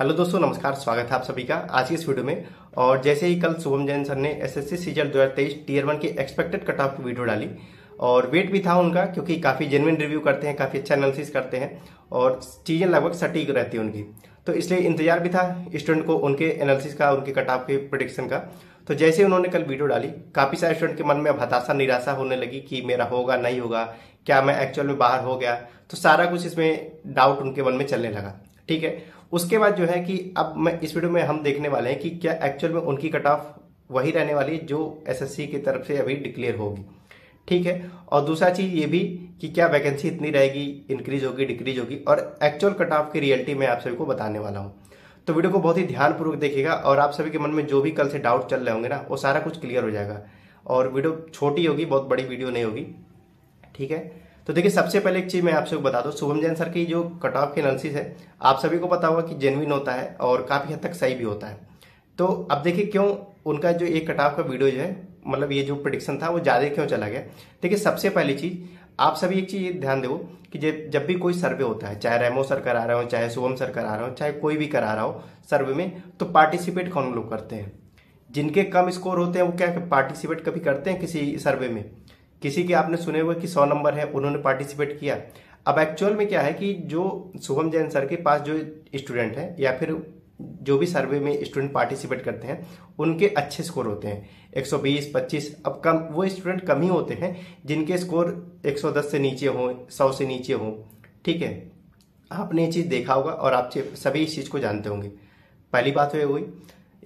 Hello दोस्तों, नमस्कार, स्वागत है आप सभी का आज की इस वीडियो में। और जैसे ही कल शुभम जैन सर ने एसएससी सीजल 2023 टीयर वन की एक्सपेक्टेड कट ऑफ़ की वीडियो डाली, और वेट भी था उनका, क्योंकि काफ़ी जेनविन रिव्यू करते हैं, काफ़ी अच्छा एनालिसिस करते हैं, और चीज़ें लगभग सटीक रहती है उनकी। तो इसलिए इंतज़ार भी था स्टूडेंट को उनके एनालिसिस का, उनके कट ऑफ़ के प्रोडिक्शन का। तो जैसे उन्होंने कल वीडियो डाली, काफ़ी सारे स्टूडेंट के मन में अब हताशा, निराशा होने लगी कि मेरा होगा, नहीं होगा, क्या मैं एक्चुअल में बाहर हो गया। तो सारा कुछ इसमें डाउट उनके मन में चलने लगा। ठीक है? उसके बाद जो है कि अब मैं इस वीडियो में हम देखने वाले हैं कि क्या एक्चुअल में उनकी कट ऑफ़ वही रहने वाली है जो एसएससी की तरफ़ से अभी डिक्लेयर होगी। ठीक है? और दूसरा चीज़ ये भी कि क्या वैकेंसी इतनी रहेगी इंक्रीज होगी डिक्रीज होगी, और एक्चुअल कट ऑफ़ की रियलिटी मैं आप सभी को बताने वाला हूँ। तो वीडियो को बहुत ही ध्यानपूर्वक देखिएगा और आप सभी के मन में जो भी कल से डाउट चल रहे होंगे ना, वो सारा कुछ क्लियर हो जाएगा। और वीडियो छोटी होगी, बहुत बड़ी वीडियो नहीं होगी। ठीक है? तो देखिए, सबसे पहले एक चीज़ मैं आपसे बता दूँ, शुभम जैन सर की जो कट ऑफ़ की एनालिसिस है, आप सभी को पता होगा कि जेनविन होता है और काफ़ी हद तक सही भी होता है। तो अब देखिए, क्यों उनका जो एक कट ऑफ़ का वीडियो जो है मतलब ये जो प्रोडिक्शन था, वो ज़्यादा क्यों चला गया? देखिए, सबसे पहली चीज़, आप सभी एक चीज़ ध्यान दो कि जब भी कोई सर्वे होता है, चाहे रेमो सर करा रहे हो, चाहे शुभम सर करा रहे हो, चाहे कोई भी करा रहा हो सर्वे में तो पार्टिसिपेट कौन लोग करते हैं? जिनके कम स्कोर होते हैं, वो क्या पार्टिसिपेट कभी करते हैं किसी सर्वे में? किसी के आपने सुने हुए कि सौ नंबर है उन्होंने पार्टिसिपेट किया। अब एक्चुअल में क्या है कि जो शुभम जैन सर के पास जो स्टूडेंट है या फिर जो भी सर्वे में स्टूडेंट पार्टिसिपेट करते हैं उनके अच्छे स्कोर होते हैं। 120, 25 अब कम वो स्टूडेंट कम ही होते हैं जिनके स्कोर 110 से नीचे हो 100 से नीचे हो। ठीक है? आपने ये चीज़ देखा होगा और आप सभी इस चीज़ को जानते होंगे। पहली बात हुई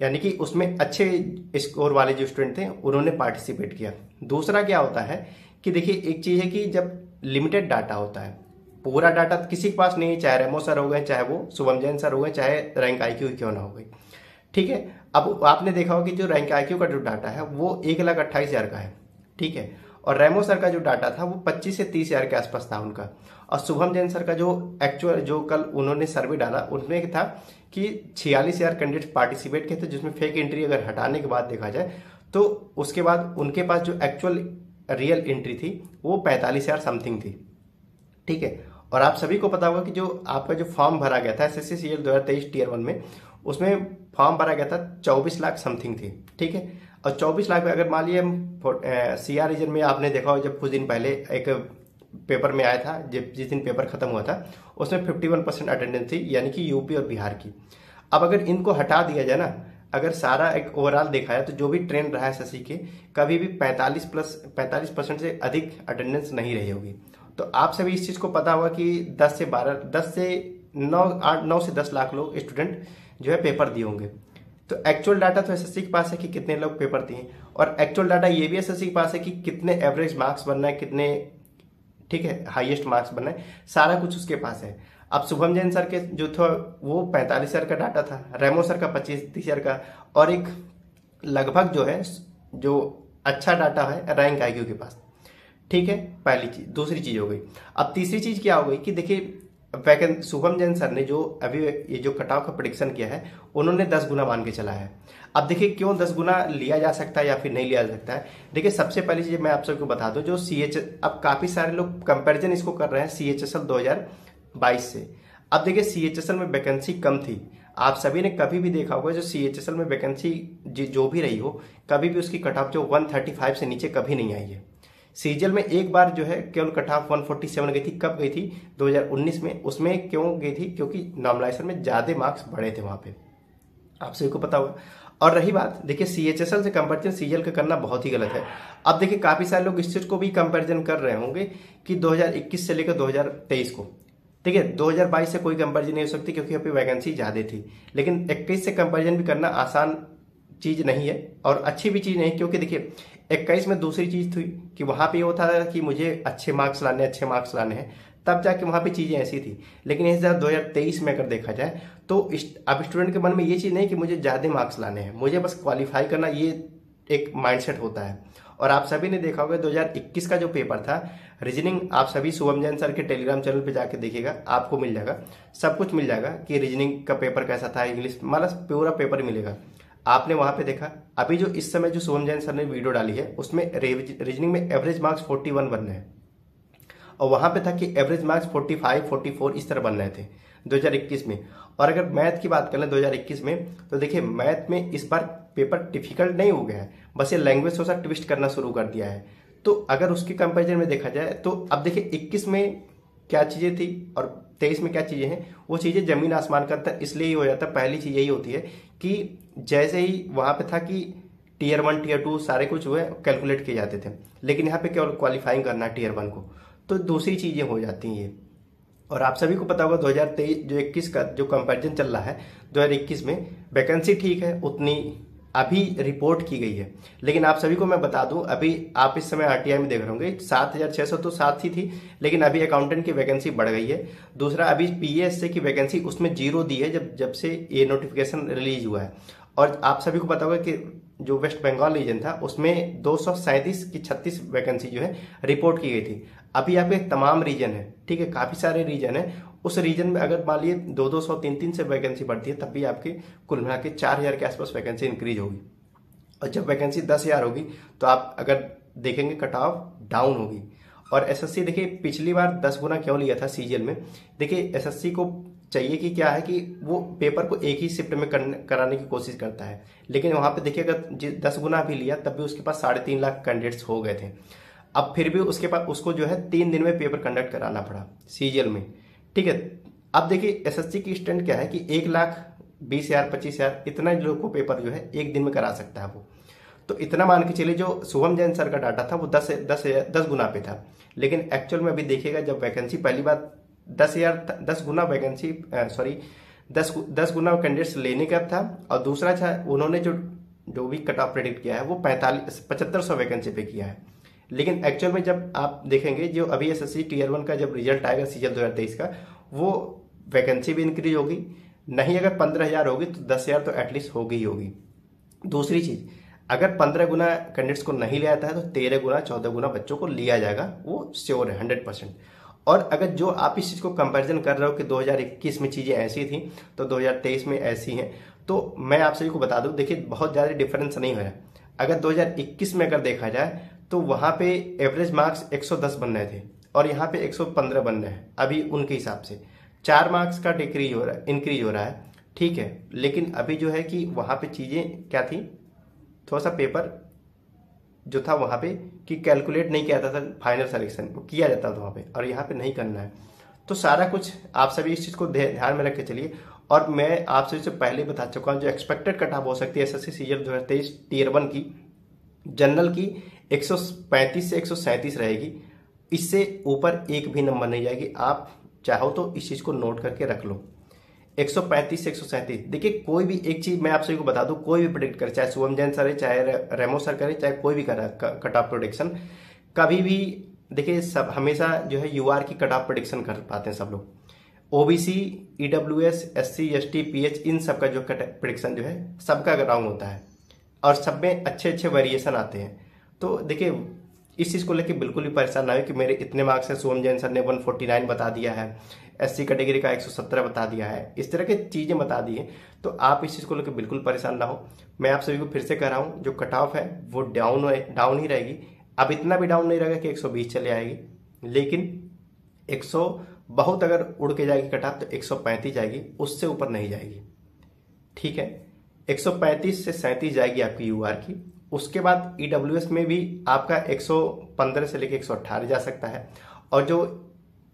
यानी कि उसमें अच्छे स्कोर वाले जो स्टूडेंट थे उन्होंने पार्टिसिपेट किया। दूसरा क्या होता है कि देखिए, एक चीज़ है कि जब लिमिटेड डाटा होता है, पूरा डाटा किसी के पास नहीं है, चाहे रेमो सर हो गए, चाहे वो शुभम जैन सर हो गए, चाहे रैंक आई क्यू क्यों ना हो गई। ठीक है? अब आपने देखा होगा कि जो रैंक आई क्यू का जो डाटा है, वो एक लाख अट्ठाईस हज़ार का है। ठीक है? और रेमो सर का जो डाटा था, वो 25 से 30 हज़ार के आसपास था उनका। और शुभम जैन सर का जो एक्चुअल जो कल उन्होंने सर्वे डाला, उनमें था कि छियालीस हज़ार कैंडिडेट पार्टिसिपेट किए थे, जिसमें फेक एंट्री अगर हटाने के बाद देखा जाए तो उसके बाद उनके पास जो एक्चुअल रियल एंट्री थी, वो पैंतालीस हज़ार समथिंग थी। ठीक है? और आप सभी को पता होगा कि जो आपका जो फॉर्म भरा गया था एस एस सी दो हज़ार तेईस टीयर वन में, उसमें फॉर्म भरा गया था चौबीस लाख समथिंग थी। ठीक है? और चौबीस लाख में अगर मान लीजिए सी आर रीजन में आपने देखा हो जब कुछ दिन पहले एक पेपर में आया था, जब जिस दिन पेपर खत्म हुआ था, उसमें 51 परसेंट अटेंडेंस थी, यानी कि यूपी और बिहार की। अब अगर इनको हटा दिया जाए ना अगर सारा एक ओवरऑल देखा जाए तो जो भी ट्रेंड रहा है शशि के, कभी भी 45 प्लस 45 परसेंट से अधिक अटेंडेंस नहीं रही होगी। तो आप सभी इस चीज़ को पता होगा कि 10 से 12 10 से 9 आठ, नौ से 10 लाख लोग स्टूडेंट जो है पेपर दिए होंगे। तो एक्चुअल डाटा तो एसएससी के पास है कि कितने लोग पेपर दिए और एक्चुअल डाटा ये भी एसएससी के पास है कि कितने एवरेज मार्क्स बनना है, कितने, ठीक है हाईएस्ट मार्क्स बनना है। सारा कुछ उसके पास है। अब शुभम जैन सर के जो था, वो पैंतालीस हज़ार का डाटा था, रेमो सर का पच्चीस, तीस हज़ार का, और एक लगभग जो है, जो अच्छा डाटा है, रैंक आई के पास। ठीक है, पहली चीज़, दूसरी चीज़ हो गई। अब तीसरी चीज़ क्या हो गई कि देखिए, वैकें, शुभम जैन सर ने जो अभी ये जो कटाव का प्रोडिक्शन किया है, उन्होंने दस गुना मान के चला है। अब देखिए, क्यों दस गुना लिया जा सकता है या फिर नहीं लिया जा सकता है? देखिए, सबसे पहली चीज़ मैं आप सबको बता दूँ, जो सी एच अब काफ़ी सारे लोग कंपैरिजन इसको कर रहे हैं सी एच एस एल दो हज़ार बाईस से। अब देखिए सी एच एस एल में वैकेंसी कम थी। आप सभी ने कभी भी देखा होगा, जो सी एच एस एल में वैकेंसी जो भी रही हो, कभी भी उसकी कट ऑफ़ जो वन थर्टी फाइव से नीचे कभी नहीं आई है। सीजल में एक बार जो है, केवल कट ऑफ़ 147 गई थी, कब गई थी? 2019 में। उसमें क्यों गई थी? क्योंकि नॉर्मलाइजेशन में ज़्यादा मार्क्स बढ़े थे वहाँ पे। आप सभी को पता होगा। और रही बात, देखिए सी एच एस एल से कंपेरिजन सीजल का करना बहुत ही गलत है। अब देखिए, काफ़ी सारे लोग इस चीज़ को भी कंपेरिजन कर रहे होंगे कि 2021 से लेकर 2023 को। ठीक है 2022 से कोई कंपेरिजन नहीं हो सकती क्योंकि अभी वैकेंसी ज़्यादा थी। लेकिन 21 से कंपेरिजन भी करना आसान चीज़ नहीं है और अच्छी भी चीज़ नहीं, क्योंकि देखिए, इक्कीस में दूसरी चीज़ थी कि वहाँ पे ये होता था कि मुझे अच्छे मार्क्स लाने अच्छे मार्क्स लाने हैं। तब जाके वहाँ पे चीज़ें ऐसी थी। लेकिन इस दो हज़ार तेईस में अगर देखा जाए तो अब स्टूडेंट के मन में ये चीज़ नहीं कि मुझे ज़्यादा मार्क्स लाने हैं। मुझे बस क्वालिफाई करना, ये एक माइंडसेट होता है। और आप सभी ने देखा होगा 2021 का जो पेपर था रीजनिंग आप सभी शुभम जैन सर के टेलीग्राम चैनल पे जाके देखिएगा आपको मिल जाएगा। सब कुछ मिल जाएगा कि रीजनिंग का पेपर कैसा था इंग्लिश मतलब पूरा पेपर मिलेगा। आपने वहाँ पे देखा अभी जो इस समय जो शुभम जैन सर ने वीडियो डाली है उसमें रीजनिंग में एवरेज मार्क्स 41 बन रहे हैं। और वहाँ पे था कि एवरेज मार्क्स 45, 44 इस तरह बन रहे थे। 2021 में। और अगर मैथ की बात करें 2021 में तो देखिए, मैथ में इस बार पेपर डिफ़िकल्ट नहीं हो गया है, बस ये लैंग्वेज थोड़ा सा ट्विस्ट करना शुरू कर दिया है। तो अगर उसके कंपेरिजन में देखा जाए तो अब देखिए 21 में क्या चीज़ें थी और तेईस में क्या चीज़ें हैं, वो चीज़ें ज़मीन आसमान का अंतर इसलिए ही हो जाता है पहली चीज़ यही होती है कि जैसे ही वहाँ पे था कि टीयर वन, टीयर टू सारे कुछ हुए, कैलकुलेट किए जाते थे, लेकिन यहाँ पे केवल क्वालिफाइंग करना है टीयर वन को। तो दूसरी चीज़ें हो जाती हैं ये। और आप सभी को पता होगा 2023 जो 21 का जो कंपैरिजन चल रहा है 2021 में वैकेंसी ठीक है, उतनी अभी रिपोर्ट की गई है। लेकिन आप सभी को मैं बता दूँ, अभी आप इस समय आरटीआई में देख रहे होंगे, सात हज़ार छह सौ तो सात ही थी, लेकिन अभी अकाउंटेंट की वैकेंसी बढ़ गई है। दूसरा, अभी पीएससी की वैकेंसी उसमें ज़ीरो दी है, जब जब से ये नोटिफिकेशन रिलीज़ हुआ है। और आप सभी को पता होगा कि जो वेस्ट बंगाल रीजन था, उसमें दो सौ सैंतीस की छत्तीस वैकेंसी जो है रिपोर्ट की गई थी। अभी आपके तमाम रीजन है। ठीक है, काफ़ी सारे रीजन है। उस रीजन में अगर मान लिए दो दो सौ, तीन तीन से वैकेंसी बढ़ती है, तब भी आपकी कुल मिला के चार हज़ार के आसपास वैकेंसी इंक्रीज होगी। और जब वैकेंसी दस हज़ार होगी तो आप अगर देखेंगे कट ऑफ़ डाउन होगी। और एसएससी देखिए, पिछली बार दस गुना क्यों लिया था सीजीएल में? देखिए एसएससी को चाहिए कि क्या है कि वो पेपर को एक ही शिफ्ट में कराने की कोशिश करता है। लेकिन वहाँ पे देखिए, अगर दस गुना भी लिया, तब भी उसके पास साढ़े तीन लाख कैंडिडेट्स हो गए थे। अब फिर भी उसके पास, उसको जो है तीन दिन में पेपर कंडक्ट कराना पड़ा सीजीएल में। ठीक है? अब देखिए एसएससी की स्टैंड क्या है कि एक लाख बीस हज़ार, पच्चीस हज़ार, इतना लोग को पेपर जो है एक दिन में करा सकता है वो। तो इतना मान के चलिए, जो शुभम जैन सर का डाटा था, वो दस दस दस गुना पे था। लेकिन एक्चुअल में अभी देखिएगा, जब वैकेंसी पहली बार दस हज़ार, दस गुना वैकेंसी सॉरी दस दस गुना कैंडिडेट्स लेने का था, और दूसरा था, उन्होंने जो जो भी कट ऑफ़ प्रेडिक्ट किया है, वो पैंतालीस, पचहत्तर सौ वैकेंसी पे किया है। लेकिन एक्चुअल में जब आप देखेंगे, जो अभी S S C tier one का जब रिज़ल्ट आएगा सीज़न दो हज़ार तेईस का, वो वैकेंसी भी इंक्रीज होगी। नहीं अगर पंद्रह हज़ार होगी तो दस हज़ार तो एटलीस्ट होगी ही होगी। दूसरी चीज़, अगर पंद्रह गुना कैंडिडेट्स को नहीं लिया जाता है तो तेरह गुना, चौदह गुना बच्चों को लिया जाएगा। वो श्योर है हंड्रेड परसेंट और अगर जो आप इस चीज़ को कंपैरिजन कर रहे हो कि 2021 में चीज़ें ऐसी थी तो 2023 में ऐसी हैं। तो मैं आप सभी को बता दूँ, देखिए, बहुत ज़्यादा डिफरेंस नहीं है। अगर 2021 में अगर देखा जाए तो वहाँ पे एवरेज मार्क्स 110 बन रहे थे और यहाँ पे 115 बन रहे हैं, अभी उनके हिसाब से। चार मार्क्स का डिक्रीज हो रहा है इंक्रीज हो रहा है, ठीक है, लेकिन अभी जो है कि वहाँ पे चीज़ें क्या थी? थोड़ा सा पेपर जो था वहाँ पे कि कैलकुलेट नहीं किया जाता था फाइनल सिलेक्शन किया जाता था वहाँ पे, और यहाँ पे नहीं करना है। तो सारा कुछ आप सभी इस चीज़ को ध्यान में रख के चलिए, और मैं आपसे से पहले बता चुका हूँ, जो एक्सपेक्टेड कट ऑफ़ हो सकती है एस एस सी सीज़न दो हज़ार तेईस टीयर वन की जनरल की 135 से 137 रहेगी। इससे ऊपर एक भी नंबर नहीं जाएगी। आप चाहो तो इस चीज़ को नोट करके रख लो। 135 से 137 देखिए, कोई भी एक चीज़ मैं आप सभी को बता दूँ, कोई भी प्रोडिक्ट करे, चाहे शुभम जैन सर है, चाहे रेमो सर करे, चाहे कोई भी करे कट ऑफ़ प्रोडिक्शन कभी भी, देखिए, सब, हमेशा जो है यूआर की कट ऑफ़ प्रोडिक्शन कर पाते हैं सब लोग। OBC EW S S C S T P H इन सब का जो प्रोडिक्शन जो है, सबका रॉन्ग होता है। और सब में अच्छे अच्छे वेरिएशन आते हैं। तो देखिए, इस चीज़ को लेकर बिल्कुल भी परेशान ना हो कि मेरे इतने मार्क्स है, सोम जैन सर ने 149 बता दिया है एससी कैटेगरी का 117 बता दिया है, इस तरह की चीज़ें बता दी है तो आप इस चीज़ को लेकर बिल्कुल परेशान ना हो। मैं आप सभी को फिर से कह रहा हूँ, जो कट ऑफ़ है, वो डाउन डाउन ही रहेगी। अब इतना भी डाउन नहीं रहेगा कि 120 चले आएगी, लेकिन 100 बहुत अगर उड़ के जाएगी कट ऑफ़ तो 135 जाएगी, उससे ऊपर नहीं जाएगी। ठीक है? 135 से सैंतीस जाएगी आपकी यूआर की उसके बाद ईडब्ल्यू e में भी आपका 115 से लेकर 118 जा सकता है। और जो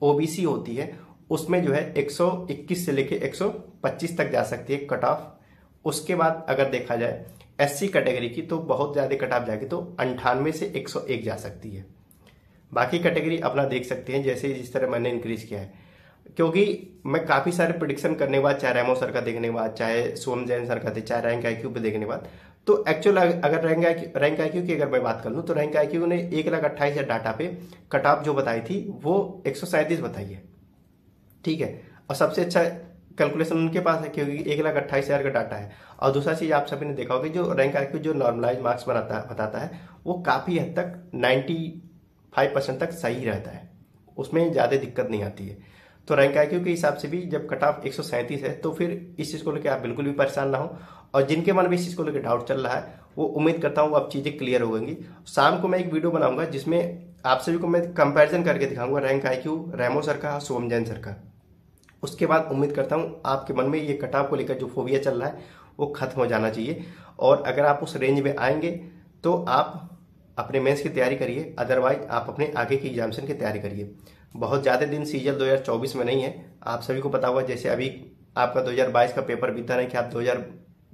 ओबीसी होती है, उसमें जो है 121 से लेकर 125 तक जा सकती है कट ऑफ़। उसके बाद अगर देखा जाए एससी कैटेगरी की तो बहुत ज़्यादा कट ऑफ़ जाएगी तो अंठानवे से 101 जा सकती है। बाकी कैटेगरी अपना देख सकते हैं, जैसे जिस तरह मैंने इंक्रीज किया है। क्योंकि मैं काफ़ी सारे प्रिडिक्शन करने के बाद, चाहे रेमो सर का देखने के बाद, चाहे सोम जैन सर का, चाहे रैंक आई पे देखने के बाद तो एक्चुअल अगर रैंक आई रैंक आई की अगर मैं बात कर लूँ तो रैंक आईक्यू ने एक लाख अट्ठाईस हज़ार डाटा पे कट ऑफ़ जो बताई थी, वो एक सौ सैंतीस बताई है। ठीक है? और सबसे अच्छा कैलकुलेशन उनके पास है, क्योंकि एक लाख अट्ठाईस हज़ार का डाटा है। और दूसरा चीज़ आप सभी ने देखा होगा जो रैंक आयक्यू जो नॉर्मलाइज मार्क्स बनाता है बताता है, वो काफ़ी हद तक नाइन्टी फाइव परसेंट तक सही रहता है। उसमें ज़्यादा दिक्कत नहीं आती है। तो रैंक आई के हिसाब से भी जब कट ऑफ़ एक सौ सैंतीस है तो फिर इस चीज़ को लेकर आप बिल्कुल भी परेशान ना हो। और जिनके मन में इस चीज़ को लेकर डाउट चल रहा है, वो उम्मीद करता हूँ अब चीज़ें क्लियर हो गई शाम को मैं एक वीडियो बनाऊँगा जिसमें आप सभी को मैं कंपैरिजन करके दिखाऊँगा rank I Q Remo sir का, सोम जैन सर का। उसके बाद उम्मीद करता हूँ आपके मन में ये कटाव को लेकर जो फोबिया चल रहा है, वो खत्म हो जाना चाहिए। और अगर आप उस रेंज में आएँगे तो आप अपने मेंस की तैयारी करिए अदरवाइज़ आप अपने आगे की एग्जामिनेशन की तैयारी करिए। बहुत ज़्यादा दिन सीजल 2024 में नहीं है, आप सभी को पता हुआ जैसे अभी आपका 2022 का पेपर बीता नहीं, कि आप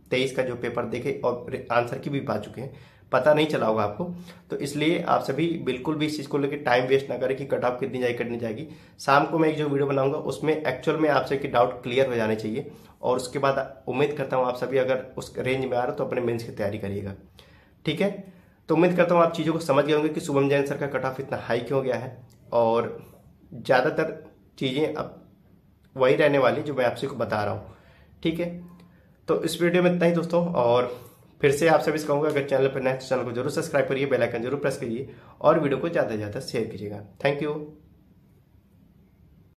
2023 का जो पेपर देखे और आंसर की भी पा चुके हैं। पता नहीं चला होगा आपको। तो इसलिए आप सभी बिल्कुल भी इस चीज़ को लेकर टाइम वेस्ट ना करें कि कट ऑफ़ कितनी जाएगी कितनी जाएगी। शाम को मैं एक जो वीडियो बनाऊँगा, उसमें एक्चुअल में आपसे कि डाउट क्लियर हो जाने चाहिए। और उसके बाद उम्मीद करता हूँ आप सभी अगर उस रेंज में आ रहे हो तो अपने मेन्स की तैयारी करिएगा। ठीक है? तो उम्मीद करता हूँ आप चीज़ों को समझ गए होंगे कि शुभम जैन सर का कट ऑफ़ इतना हाई क्यों गया है। और ज़्यादातर चीज़ें अब वही रहने वाली जो मैं आपसे को बता रहा हूँ। ठीक है? तो इस वीडियो में इतना ही दोस्तों, और फिर से आप सभी से कहूँगा, अगर चैनल पर नए चैनल को ज़रूर सब्सक्राइब करिए बेलाइकन ज़रूर प्रेस करिए, और वीडियो को ज़्यादा से ज़्यादा शेयर कीजिएगा। Thank you